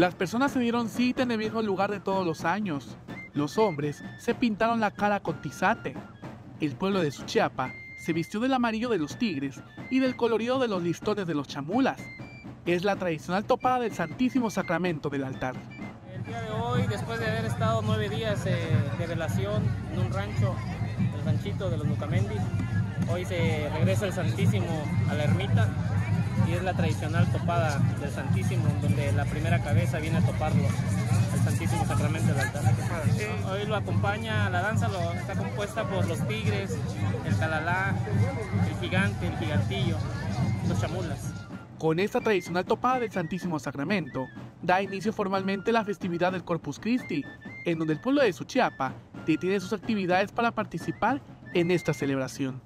Las personas se dieron cita en el mismo lugar de todos los años. Los hombres se pintaron la cara con tizate. El pueblo de Suchiapa se vistió del amarillo de los tigres y del colorido de los listones de los chamulas. Es la tradicional topada del Santísimo Sacramento del altar. El día de hoy, después de haber estado nueve días eh, de velación en un rancho, el ranchito de los Nucamendi, hoy se regresa el Santísimo a la ermita y es la tradicional topada del Santísimo, donde la primera cabeza viene a toparlo, el Santísimo Sacramento del altar. Hoy lo acompaña, la danza lo, está compuesta por los tigres, el calalá, el gigante, el gigantillo, los chamulas. Con esta tradicional topada del Santísimo Sacramento, da inicio formalmente la festividad del Corpus Christi, en donde el pueblo de Suchiapa detiene sus actividades para participar en esta celebración.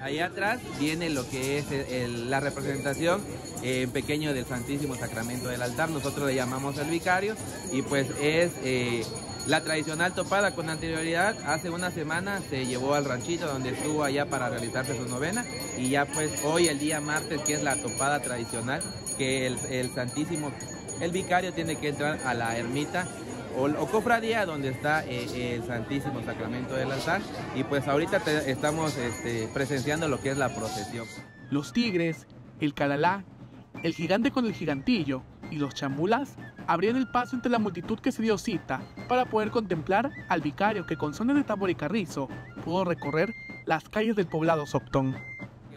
Allá atrás viene lo que es el, la representación en pequeño del Santísimo Sacramento del altar. Nosotros le llamamos el vicario y pues es eh, la tradicional topada con anterioridad. Hace una semana se llevó al ranchito donde estuvo allá para realizarse su novena y ya pues hoy el día martes que es la topada tradicional que el Santísimo, el vicario tiene que entrar a la ermita o, cofradía donde está eh, el Santísimo Sacramento del altar y pues ahorita estamos este, presenciando lo que es la procesión. Los tigres, el calalá, el gigante con el gigantillo y los chamulas abrían el paso entre la multitud que se dio cita para poder contemplar al vicario que con sones de tambor y carrizo pudo recorrer las calles del poblado Soptón.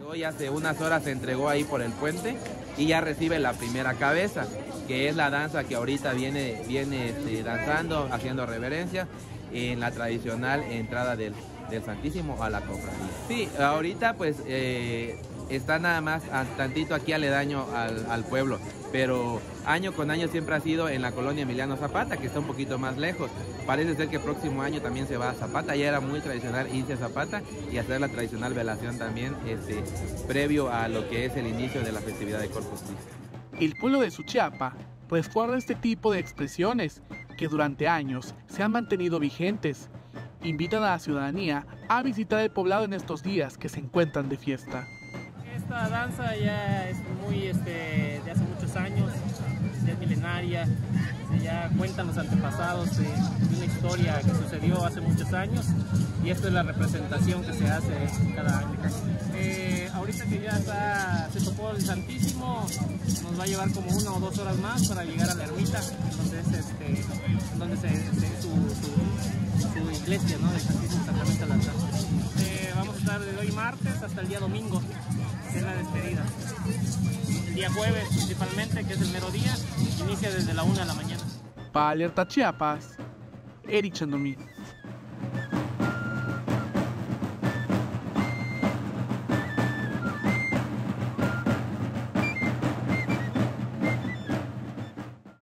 Hoy hace unas horas se entregó ahí por el puente y ya recibe la primera cabeza que es la danza que ahorita viene, viene este, danzando, haciendo reverencia en la tradicional entrada del, Santísimo a la cofradía. Sí, ahorita pues eh, está nada más tantito aquí aledaño al, pueblo, pero año con año siempre ha sido en la colonia Emiliano Zapata, que está un poquito más lejos. Parece ser que el próximo año también se va a Zapata, ya era muy tradicional irse a Zapata y hacer la tradicional velación también este, previo a lo que es el inicio de la festividad de Corpus Christi. El pueblo de Suchiapa resguarda este tipo de expresiones que durante años se han mantenido vigentes. Invitan a la ciudadanía a visitar el poblado en estos días que se encuentran de fiesta. Esta danza ya es muy este, de hace muchos años, es milenaria, ya cuentan los antepasados de, una historia que sucedió hace muchos años y esto es la representación que se hace cada año. Eh, ahorita que ya está, se topó el Santísimo, nos va a llevar como una o dos horas más para llegar a la ermita, donde es este, donde se, su, su, iglesia, ¿no? Del Santísimo Sacramento de eh, vamos a estar desde hoy martes hasta el día domingo, que es la despedida. El día jueves principalmente, que es el mero día, inicia desde la una de la mañana. Para Alerta Chiapas, Eric Chandomí.